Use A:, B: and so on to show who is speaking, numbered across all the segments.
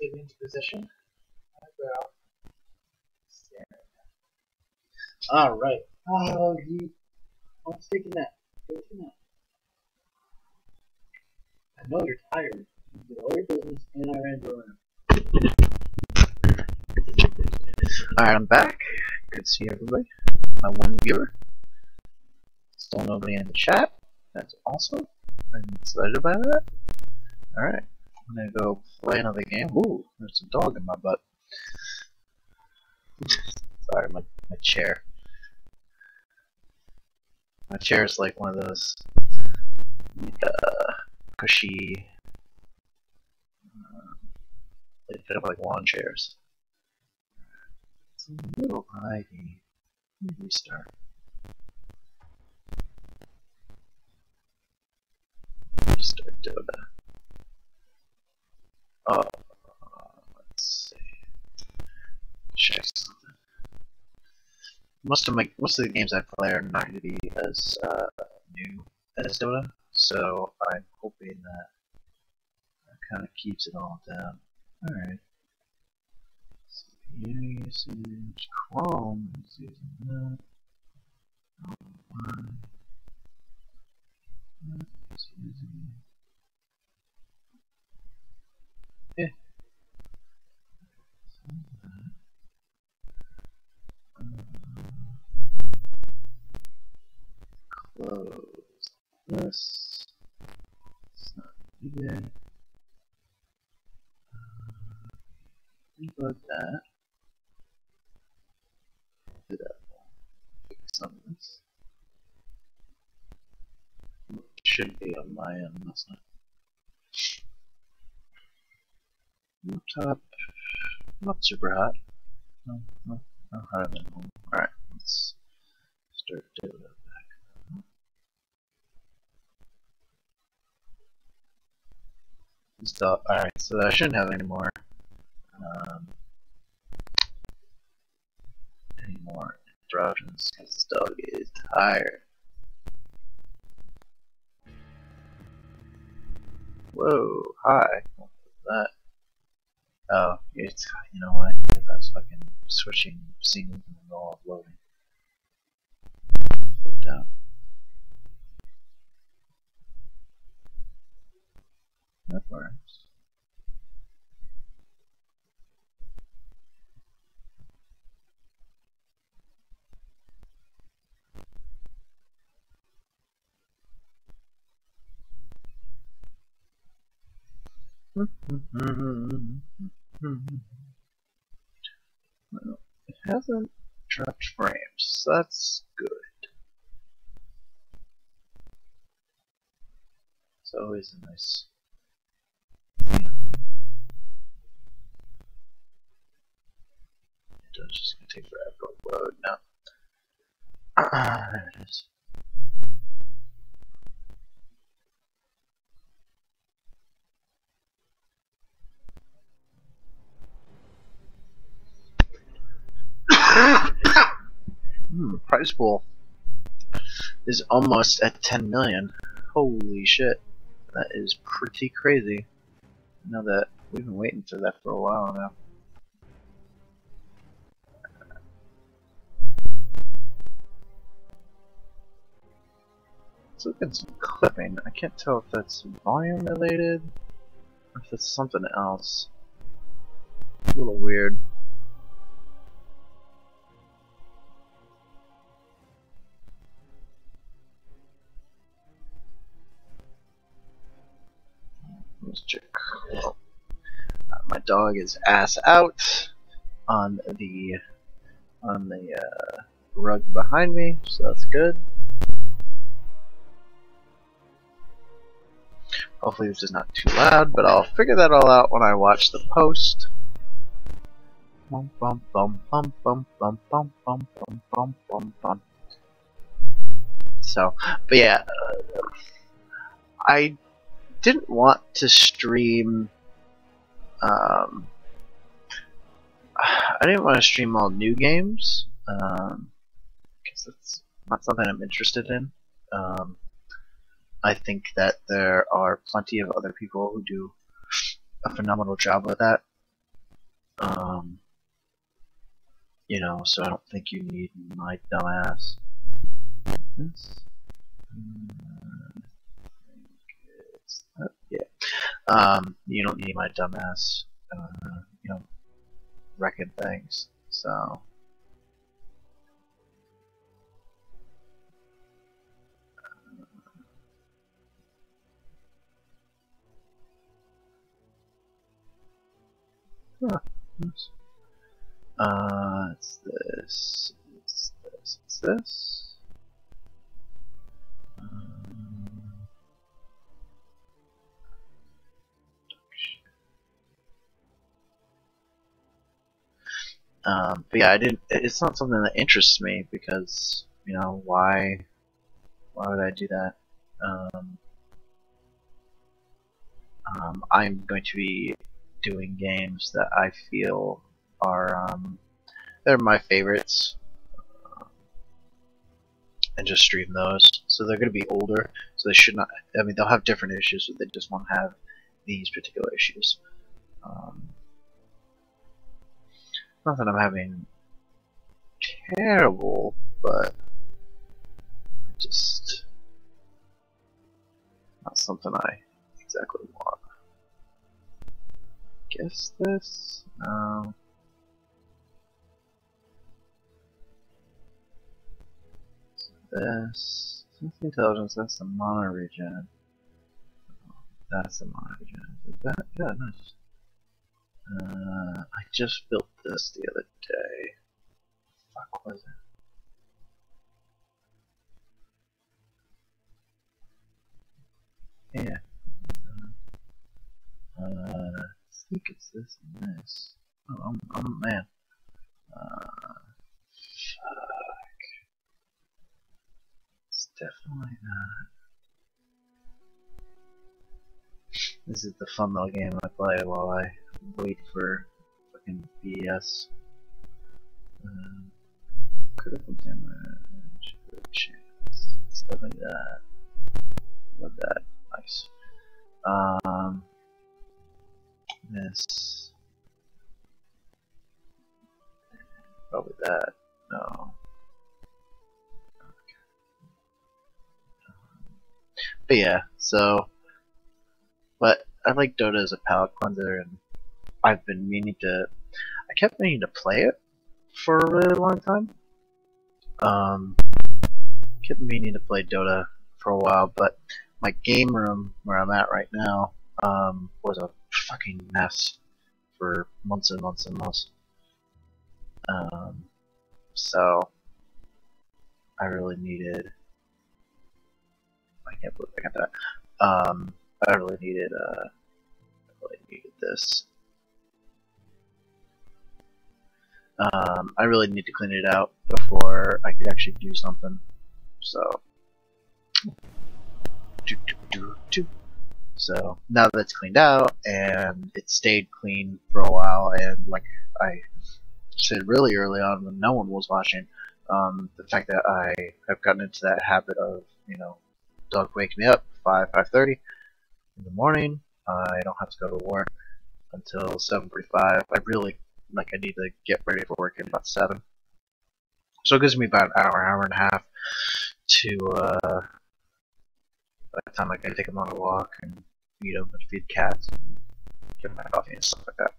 A: get into position. Alright. Oh, you. Let's take a nap. Go a. I know you're tired. You did all your business and I ran around.
B: Alright, I'm back. Good to see everybody. My one viewer. Still nobody in the chat. That's awesome. I'm excited about that. Alright. I'm gonna go play another game. Ooh, there's a dog in my butt. Sorry, my, my chair. My chair is like one of those uh, cushy, uh, they fit up like lawn chairs. It's a little ivy. Let me restart. Restart Dota. Oh, let's see. Check something. Most of my most of the games I play are not going to be as uh, new as Dota, so I'm hoping that that kind of keeps it all down. All right. Usage, Chrome is using that. Online. That is using Yeah. Close this. Let's not do that. Debug that. Do that. Fix of this. Should be on my end, mustn't it? Laptop, not super hot. No, no, no hotter than home. Alright, let's start doing it So, alright, so I shouldn't have any more, um, any more interruptions because this dog is tired. Whoa, hi. What was that? Oh, it's you know what? Because I was fucking switching scenes in the middle of loading. Flipped out. That works. Well, it hasn't dropped frames, so that's good. It's always a nice It's just gonna take forever to load now. Ah, there it is. Hmm, prize pool is almost at 10 million. Holy shit. That is pretty crazy. I know that we've been waiting for that for a while now. Let's look some clipping. I can't tell if that's volume related or if it's something else. a little weird. Let's check. Uh, my dog is ass out on the on the uh, rug behind me, so that's good. Hopefully this is not too loud, but I'll figure that all out when I watch the post. Bum bum bum bum bum bum bum bum bum bum bum. So, but yeah, uh, I didn't want to stream. Um, I didn't want to stream all new games because um, that's not something I'm interested in. Um, I think that there are plenty of other people who do a phenomenal job with that. Um, you know, so I don't think you need my dumbass. This. Uh, it's yeah. Um, you don't need my dumbass, uh, you know, wrecking things. So. Huh, nice. Uh, it's this, it's this, it's this. Um, um, but yeah, I didn't. It's not something that interests me because you know why? Why would I do that? Um, um, I'm going to be doing games that I feel are um, they're my favorites, and just stream those. So they're going to be older, so they should not. I mean, they'll have different issues, but they just won't have these particular issues. Um, not that I'm having terrible, but just not something I exactly want. Guess this? No. This. Sensory intelligence, that's the mana regen. That's the mana regen. Is that? Yeah, nice. Uh, I just built this the other day. Fuck was it? Yeah. Uh, think it's this and this. Oh, I'm, I'm man. Uh, fuck. It's definitely not. This is the fun little game I play while I wait for fucking BS. Um, critical damage, chance, stuff like that. Love that. Nice. Um, this. Probably that. No. But yeah, so. But I like Dota as a palate cleanser, and I've been meaning to. I kept meaning to play it for a really long time. Um, kept meaning to play Dota for a while, but my game room where I'm at right now um, was a fucking mess for months and months and months. Um, so I really needed. I can't believe I got that. Um, I really needed. Uh, I really needed this. Um, I really need to clean it out before I could actually do something. So. Do, do, do, do. So now that it's cleaned out and it stayed clean for a while, and like I said really early on when no one was watching, um, the fact that I have gotten into that habit of you know, dog wakes me up five five thirty in the morning. I don't have to go to work until seven forty five. I really like I need to get ready for work at about seven. So it gives me about an hour, hour and a half to uh, by the time I can take them on a walk and feed them and feed cats and give them my coffee and stuff like that.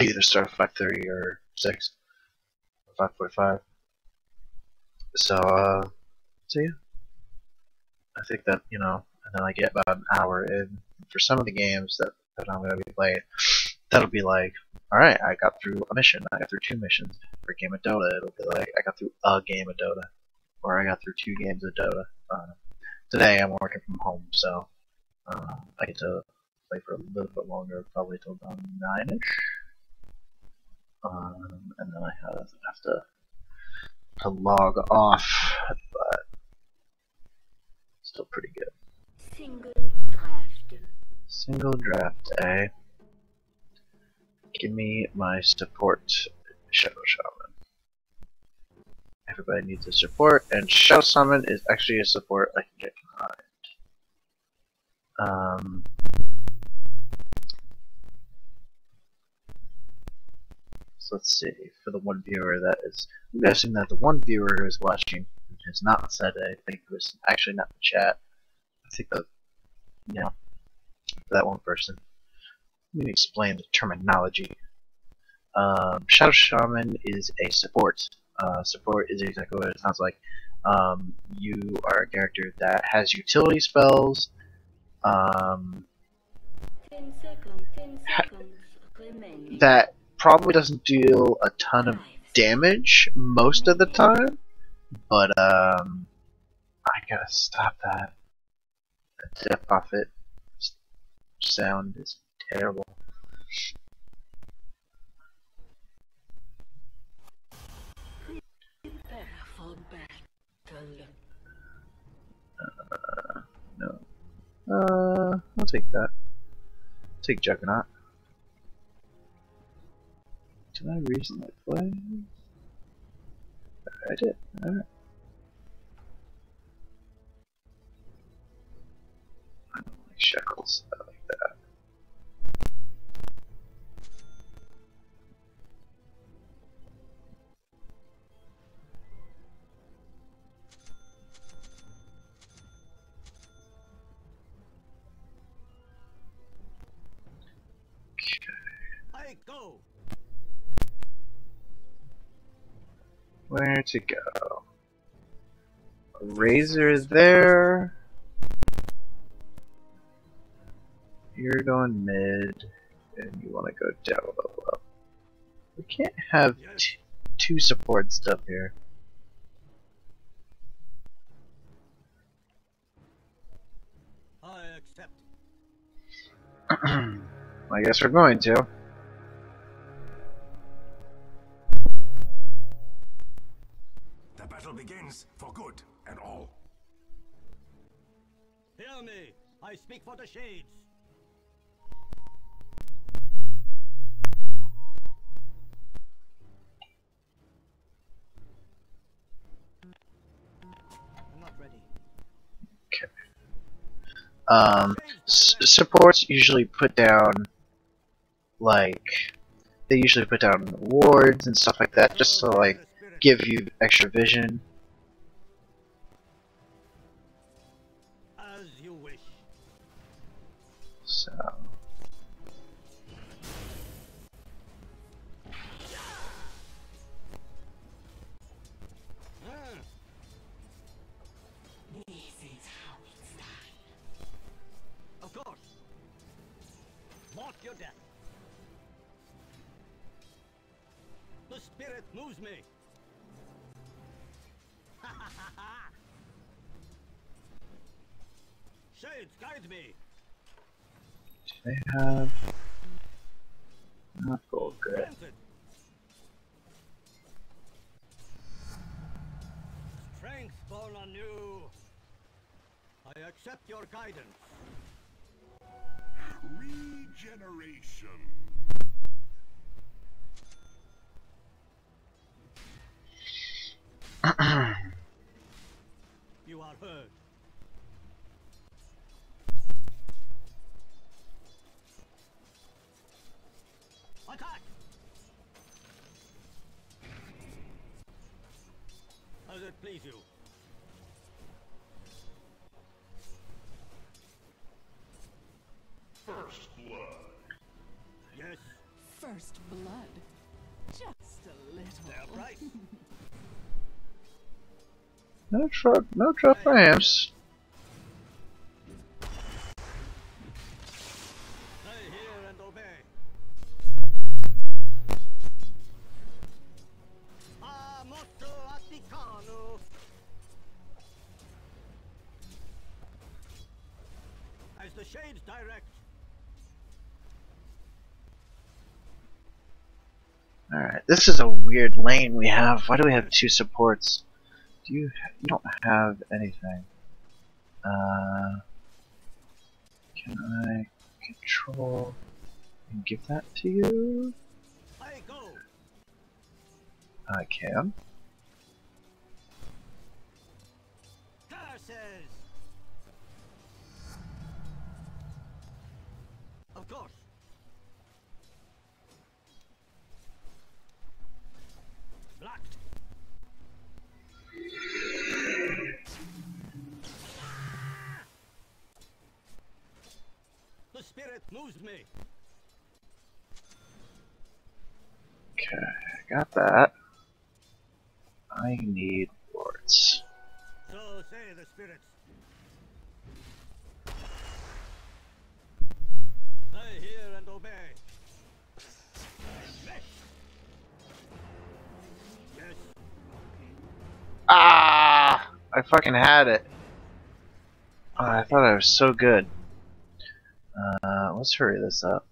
B: I either start at 5.30 or 6 or 5.45. So, uh, so yeah. I think that, you know, and then I get about an hour in. For some of the games that, that I'm going to be playing, that'll be like, alright, I got through a mission, I got through two missions. For a game of Dota, it'll be like, I got through a game of Dota. Or I got through two games of Dota. Uh, today I'm working from home, so uh, I get to play for a little bit longer, probably till about nine-ish. Um, and then I have, have to to log off, but still pretty good.
C: Single draft.
B: Single draft, eh? Give me my support, Shadow Shaman. Everybody needs a support, and Shadow Shaman is actually a support I can get behind. Um, So let's see. For the one viewer that is, I'm guessing that the one viewer who is watching has not said anything, I think it was actually not the chat. I think the, yeah, for that one person. Let me explain the terminology. Um, Shadow Shaman is a support. Uh, support is exactly what it sounds like. Um, you are a character that has utility spells. Um,
C: 10 10
B: Ha-
C: seconds
B: that probably doesn't deal a ton of damage most of the time, but um, I gotta stop that. That Death s- sound is terrible. No. Uh, I'll take that. Take Juggernaut. Did I recently play? I did. Alright. I don't like shekels. To go? A razor is there. You're going mid, and you want to go down up. We can't have t- two support stuff here.
D: I accept.
B: I guess we're going to.
D: I speak for the shades. I'm not ready.
B: Okay. Um, supports usually put down, like, they usually put down wards and stuff like that, just to like give you extra vision. So.
D: Of course. Mark your death. The spirit moves me. Shades, guide me.
B: Do they have not gold good?
D: Strength born anew. I accept your guidance.
E: Regeneration.
D: You are heard. As please you.
E: First blood.
D: Yes,
F: First blood. Just a little.
D: they're right.
B: No truck, no truck ramps. This is a weird lane we have. Why do we have two supports? Do you you don't have anything? Uh, can I control and give that to you?
D: I
B: can.
D: Of course. Moves me.
B: Okay, got that. I need wards.
D: So say the spirits. I hear and obey. Yes.
B: Ah! I fucking had it. Oh, I thought I was so good. Uh, let's hurry this up.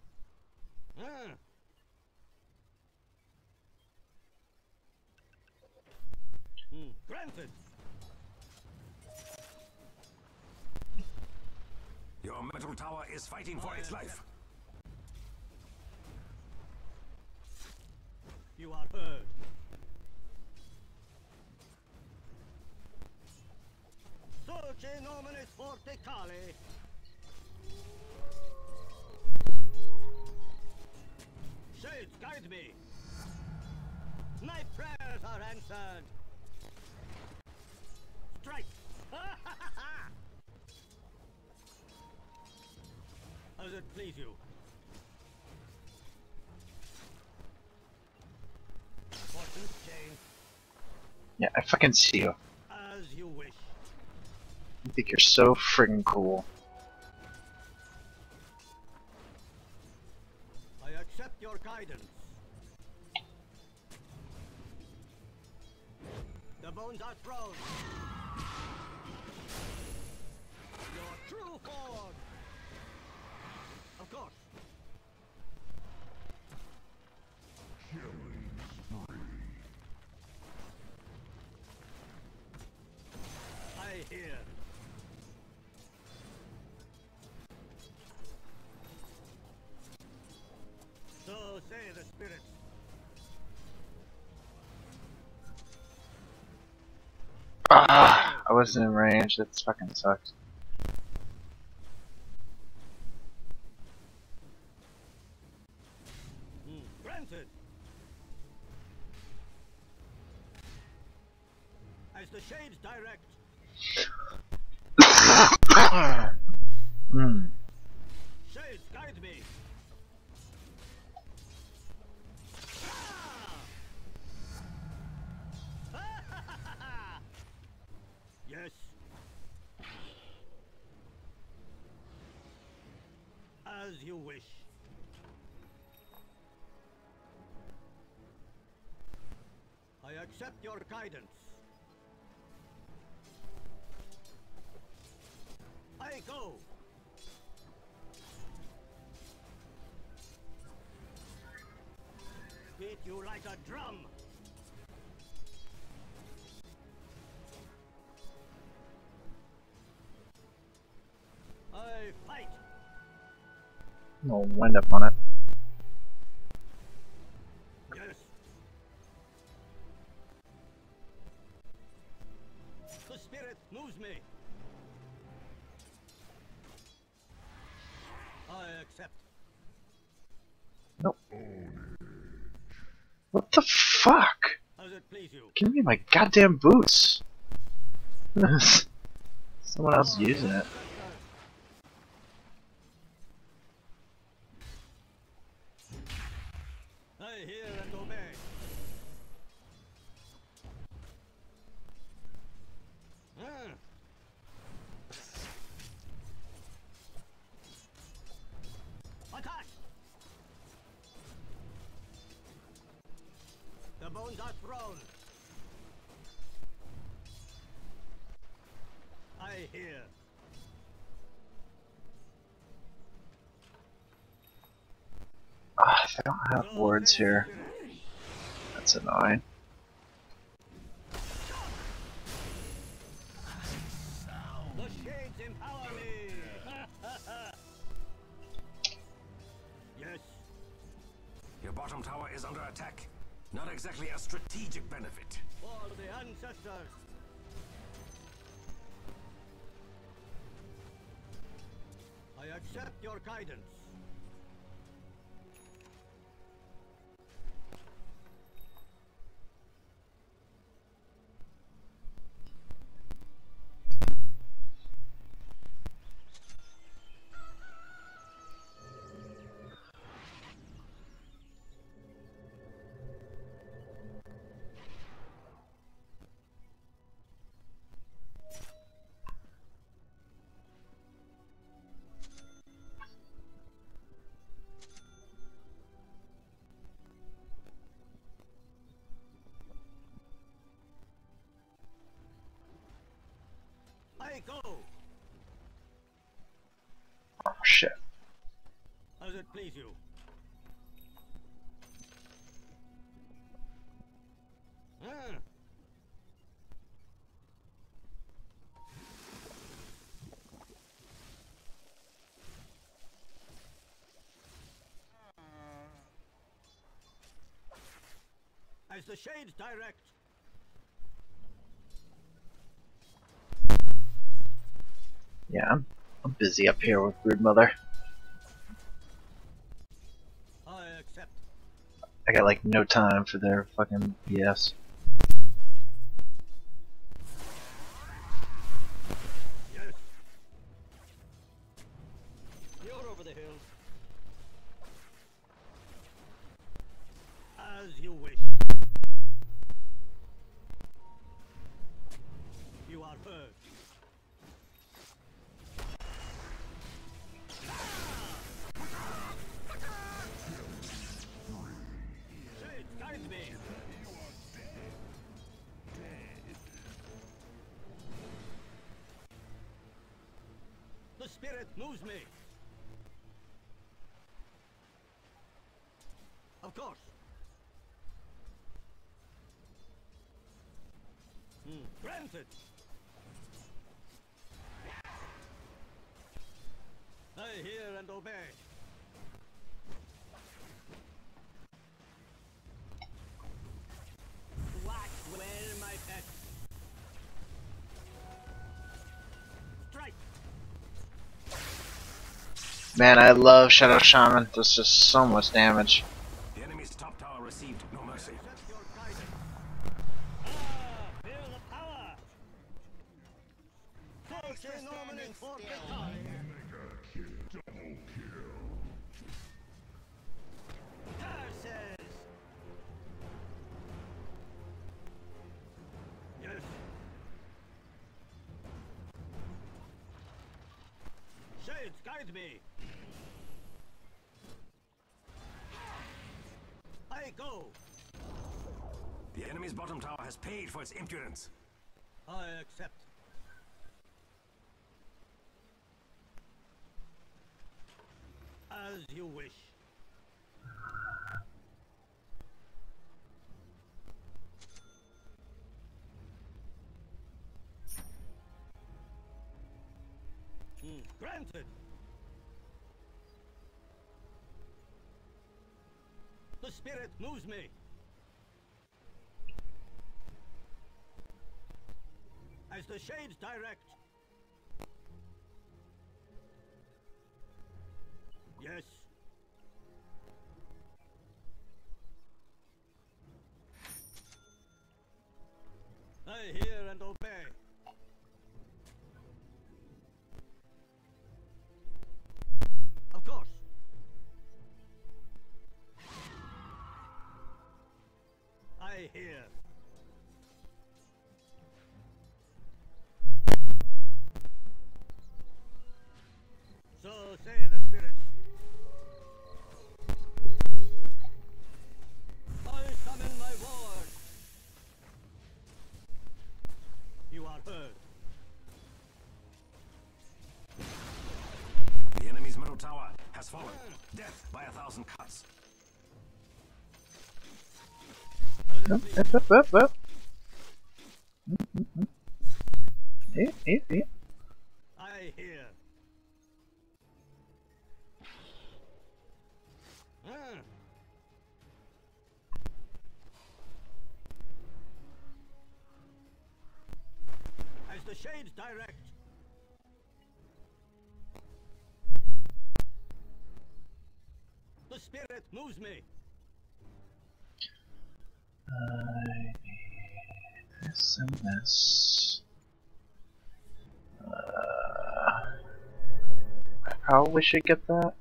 D: Granted.
E: Your metal tower is fighting for its life.
D: You are heard. Soce nominis forticale. Shades, guide me. My prayers are answered. Strike. As it please you.
B: Yeah, I fucking see you.
D: as you wish.
B: I think you're so friggin' cool.
D: Guidance. The bones are thrown. Your true form.
B: Wasn't in range. That fucking sucks.
D: Guidance. I go. Beat you like a drum. I fight.
B: No wind up on it.
D: The
B: fuck? Give me my goddamn boots. Someone else using it.
D: I
B: don't have wards here. That's annoying.
D: The shades empower me. yes.
E: Your bottom tower is under attack. Not exactly a strategic benefit.
D: For the ancestors. I accept your guidance. You. Ah. As the shades direct.
B: Yeah, I'm, busy up here with Brood got like no time for their fucking BS.
D: Of course. Hmm, Granted. I hear and obey. Wax well, my pet. Strike.
B: Man, I love Shadow Shaman. This just so much damage.
D: Spirit moves me. As the shades direct. Yes.
E: Fallen. Death by a thousand cuts.
B: Up, up, up, up, probably should get that.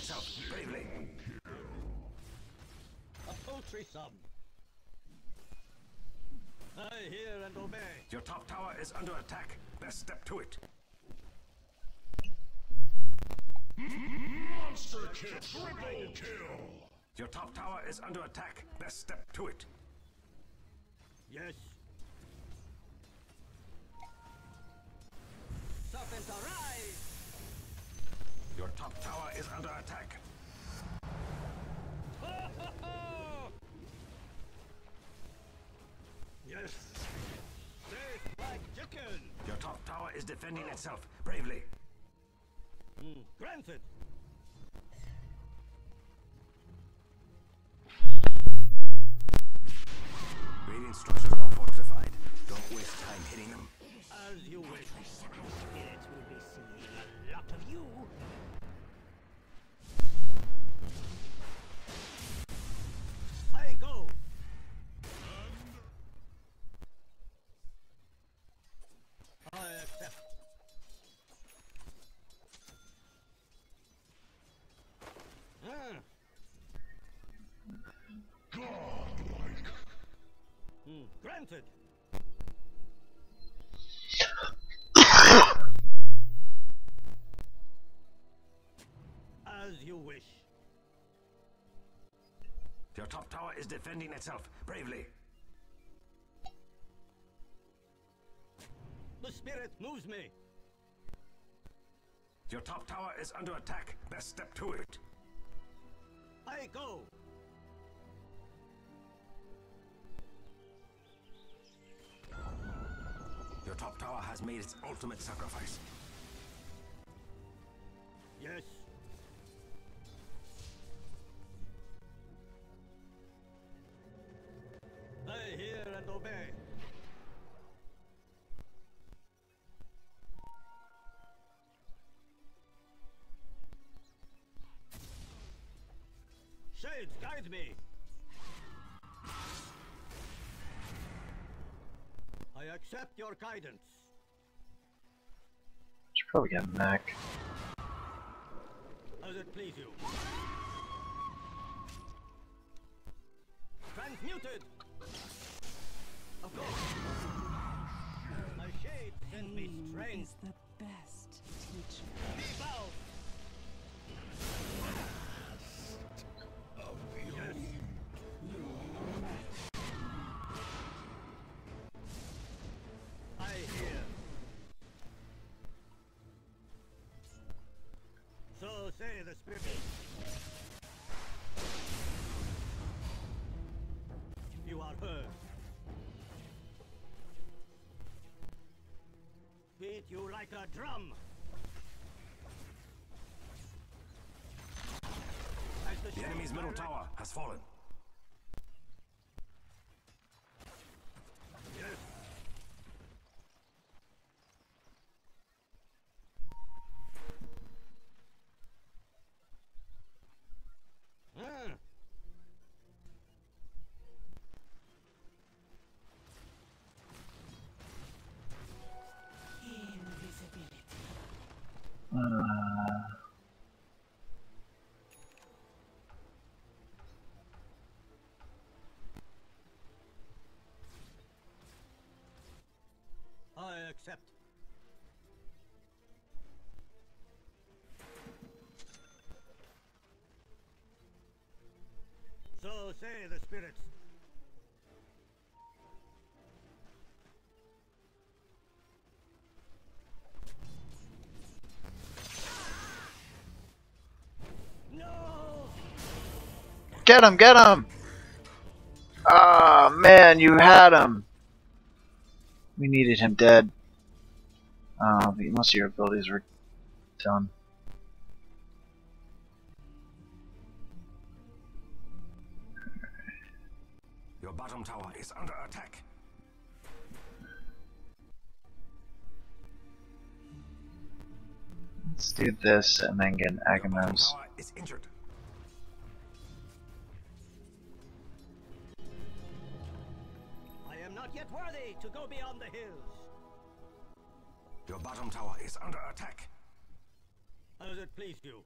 E: Is defending itself bravely.
D: A paltry sum. I hear and obey.
E: Your top tower is under attack. Best step to it.
G: Monster kill! Triple kill!
E: Your top tower is under attack. Best step to it.
D: Yes.
E: Tower is under attack.
D: yes. Safe like chicken.
E: Your top tower is defending itself bravely.
D: Hmm, Granted.
E: Radiant structures
D: granted. As you wish.
E: Your top tower is defending itself bravely.
D: The spirit moves me.
E: Your top tower is under attack. Best step to it.
D: I go.
E: Has made its ultimate sacrifice.
D: Yes. I hear and obey. Shades, guide me. I accept your guidance.
B: Should probably get Mac.
D: It please you. Transmuted! Of course. Say the spirit. You are heard. Beat you like a drum. As
E: The
D: shades
E: enemy's middle tower has fallen.
D: Say the spirits.
B: Get him! Get him! Ah, Oh man, you had him. We needed him dead. But most of your abilities were done. Do this and then get an
E: Your bottom Aghanim's. is injured.
D: I am not yet worthy to go beyond the hills.
E: Your bottom tower is under attack.
D: As it please you.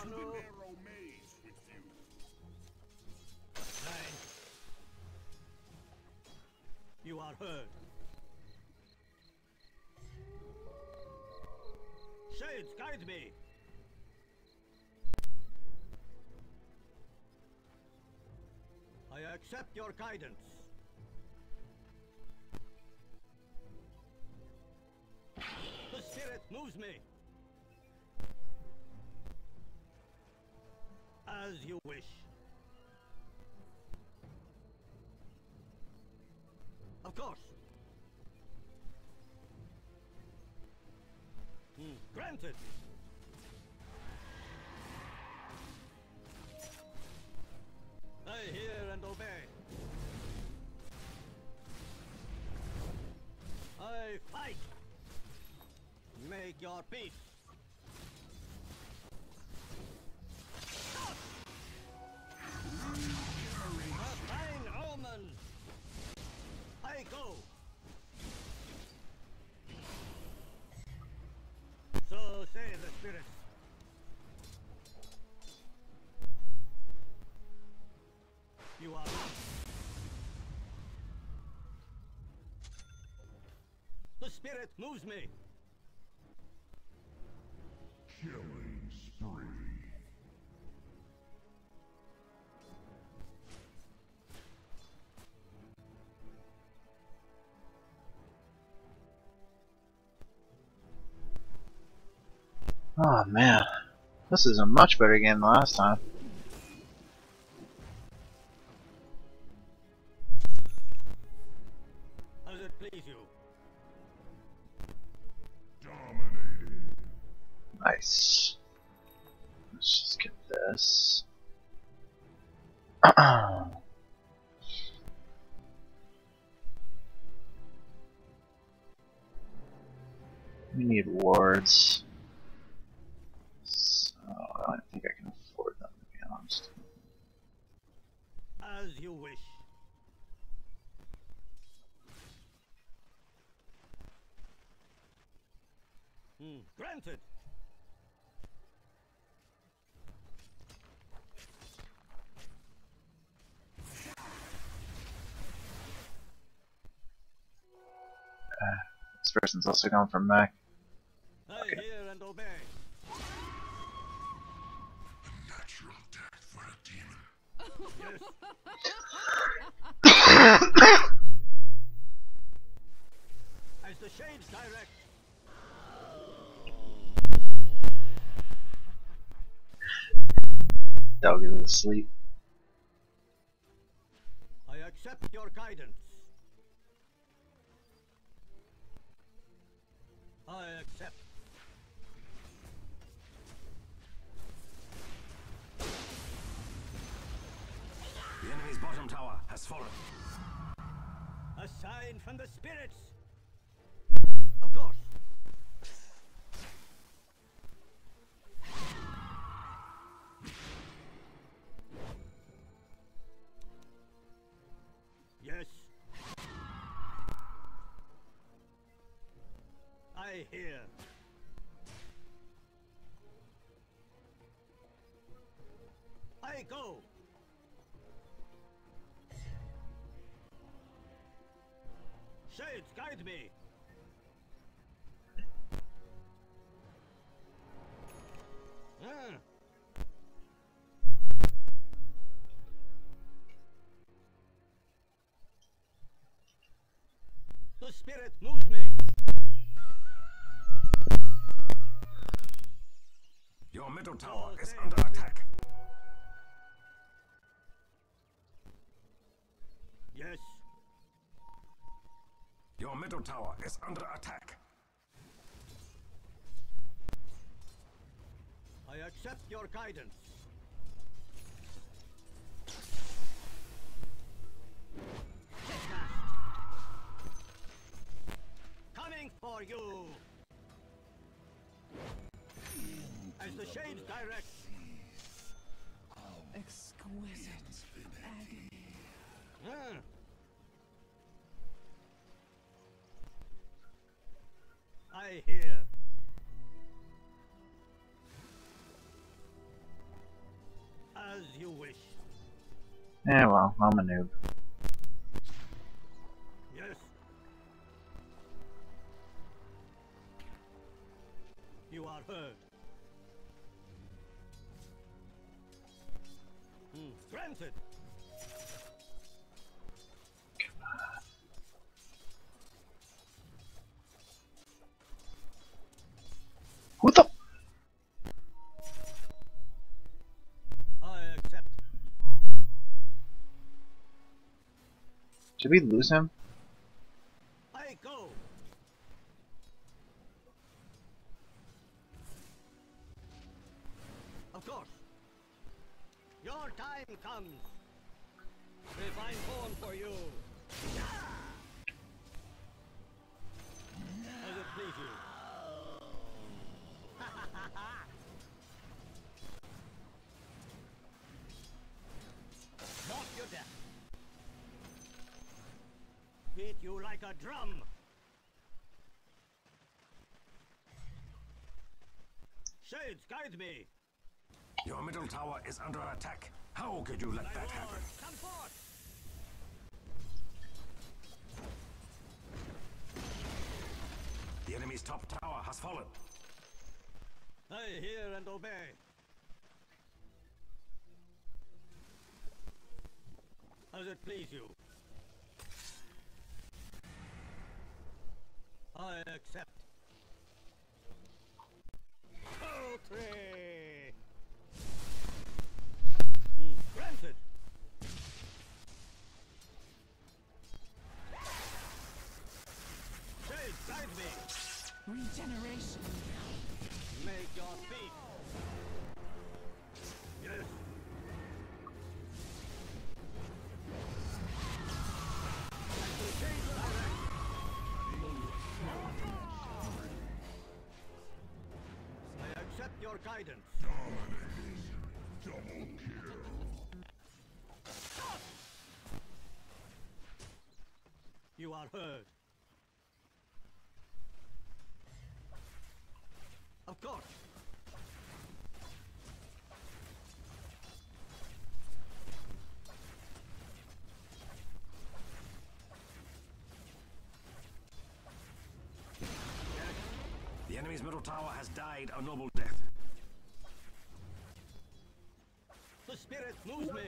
D: Appicano. Nine. You are heard. Shades, guide me. I accept your guidance. The spirit moves me. As you wish. Of course. Hmm, Granted. I hear and obey. I fight. Make your peace. Spirit moves me.
G: Killing spree.
B: Oh man, this is a much better game than last time. This person's also going for Mac.
D: I hear and obey.
G: Natural death for a demon.
D: Yes. As the shades direct.
B: Dog is asleep.
D: I accept your guidance.
E: has fallen.
D: A sign from the spirits. Of course. Yes. I hear. I go. Guide me. Ah. The spirit moves me.
E: Your middle tower is under attack. Middle tower is under attack.
D: I accept your guidance. Coming for you! As the shades direct, Hear. As you wish.
B: Yeah, well, I'm a noob. Did we lose him?
D: Go. Of course. Your time comes. A fine for you. As it you. You like a drum. Shades, guide me.
E: Your middle tower is under attack. How could you let that happen?
D: come forth.
E: The enemy's top tower has fallen.
D: I hear and obey. As it please you. I accept. Poultry! Your guidance.
G: Double kill.
D: You are heard. Of course.
E: The enemy's middle tower has died a noble death.
D: The spirit me.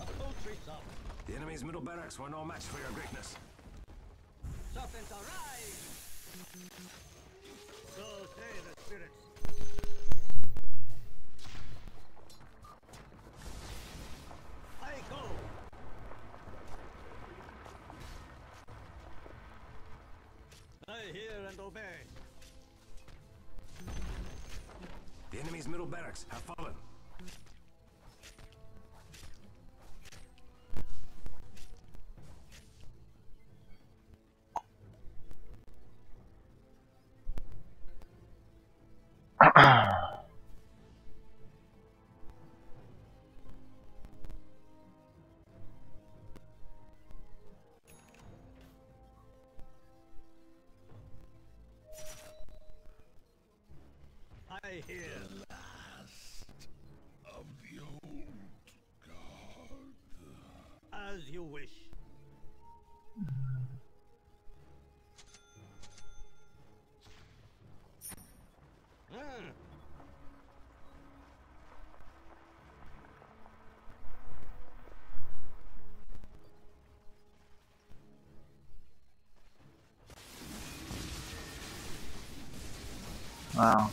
D: A poultry sub.
E: The enemy's middle barracks were no match for your greatness. barracks have fallen.
G: I
D: hear you wish.
B: Wow.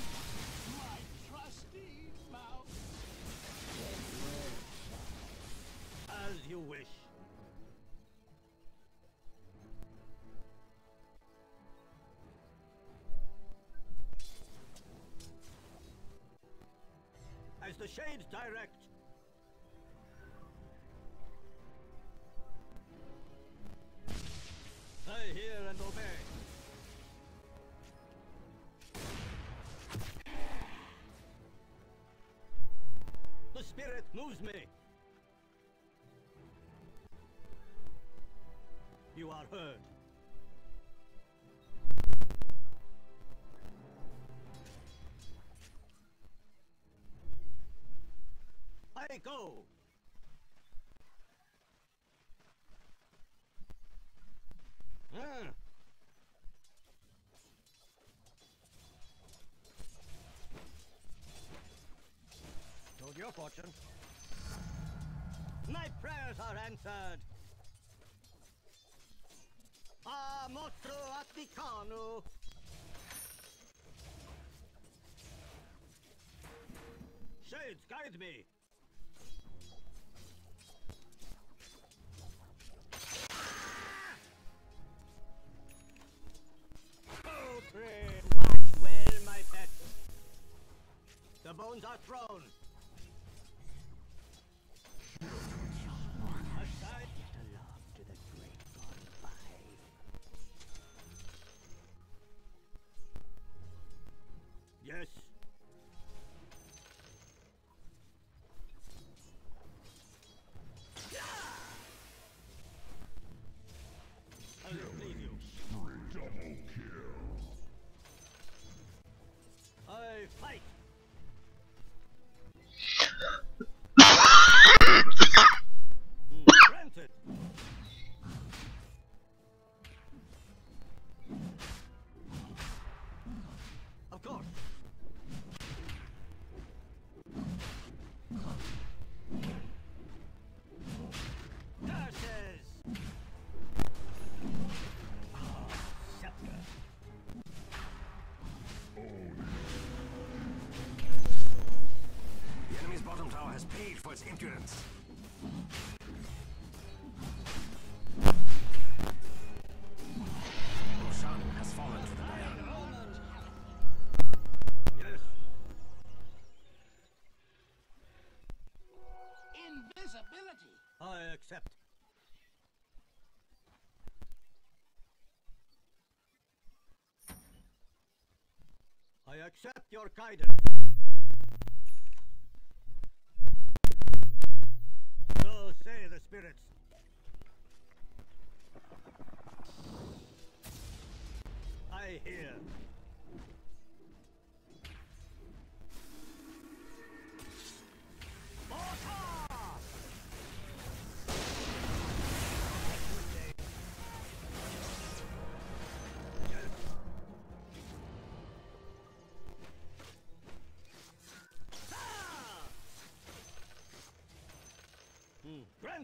D: Shades direct. I hear and obey. The spirit moves me. You are heard. I go. Ah. Told your fortune. My prayers are answered. Ah, mostro atticano. Shades, guide me. The bones are thrown.
E: For its impudence. Roshan has fallen to the Dire.
D: Yes.
F: Invisibility.
D: I accept. I accept your guidance. Say the spirits. I hear.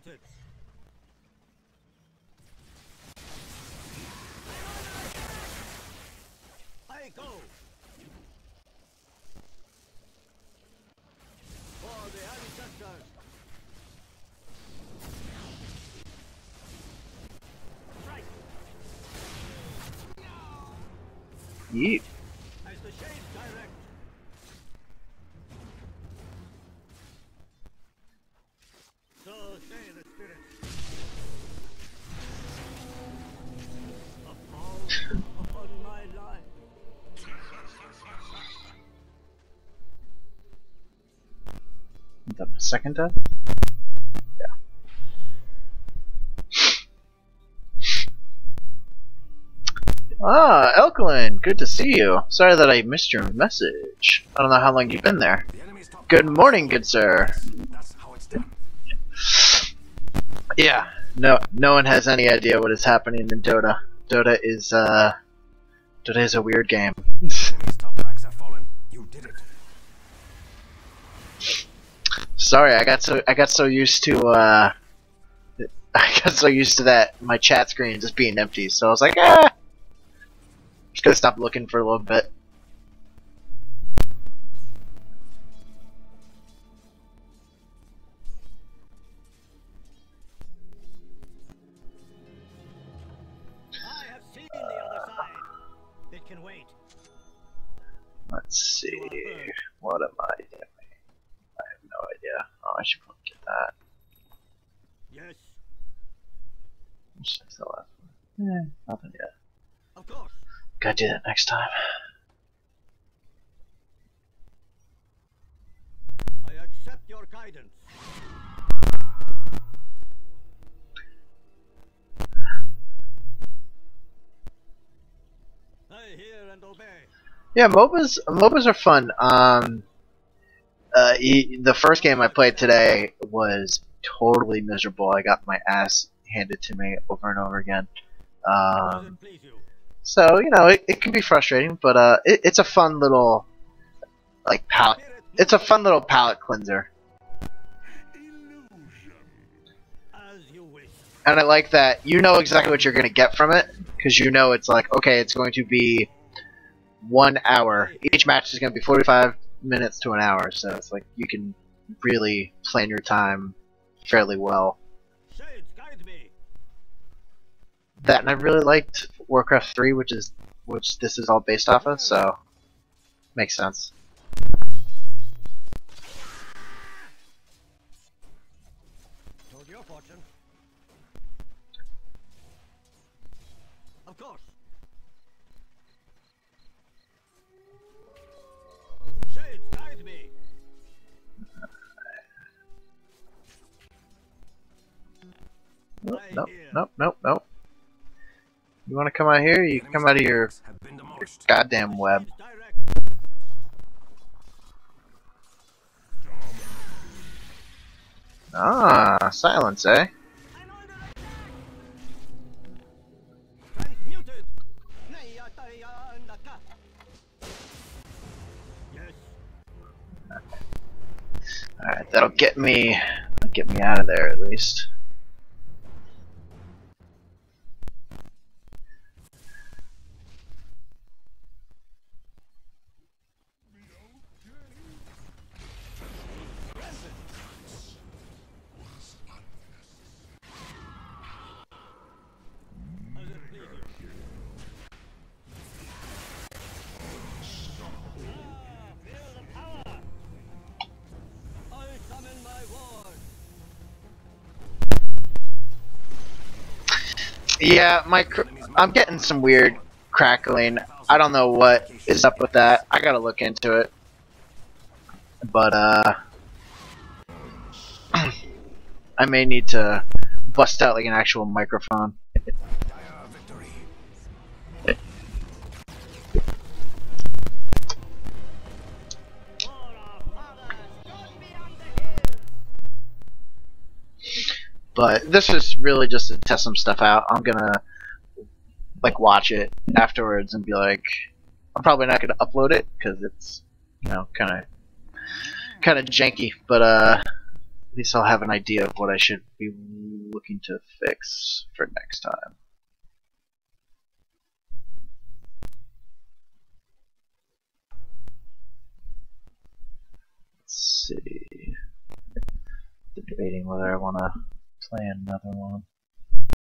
D: Granted. I go. For the ancestors.
B: Yeet. That my second death? Yeah. Ah, Elklin, good to see you. Sorry that I missed your message. I don't know how long you've been there. Good morning, good sir. Yeah, no, no one has any idea what is happening in Dota. Dota is, uh, Dota is a weird game.
E: The enemy's top racks have fallen. You did it.
B: Sorry, I got so I got so used to, uh, I got so used to that my chat screen just being empty. So I was like, ah, just gonna stop looking for a little bit.
D: I have seen the other side. It can wait.
B: Let's see, what am I doing? I have no idea. Oh, I should probably get that.
D: Yes,
B: check the last one. Eh, nothing yet.
D: of course.
B: Gotta do that next time.
D: I accept your guidance. I hear and obey.
B: Yeah, MOBAs MOBAs are fun. Um, uh, e- the first game I played today was totally miserable. I got my ass handed to me over and over again. Um, so you know, it, it can be frustrating, but uh, it, it's a fun little like.
D: Spirit,
B: It's a fun little palate cleanser, and I like that you know exactly what you're gonna get from it because you know it's like okay, it's going to be one hour. Each match is going to be 45 minutes to an hour, so it's like you can really plan your time fairly well. That and I really liked Warcraft 3, which is which this is all based off of, so makes sense. Nope, nope, nope. You want to come out here? You can come out of your
E: racks have been demolished.
B: goddamn web. Ah, silence, eh?
D: I'm under attack. Transmuted. Naya Taya Naka. Yes.
B: Alright, that'll get me get me out of there at least. Yeah, my I'm getting some weird crackling. I don't know what is up with that. I gotta look into it. But uh, I may need to bust out like an actual microphone. But this is really just to test some stuff out. I'm gonna like watch it afterwards and be like, I'm probably not gonna upload it because it's you know kind of kind of janky. But uh, at least I'll have an idea of what I should be looking to fix for next time. Let's see. Debating whether I want to play another one.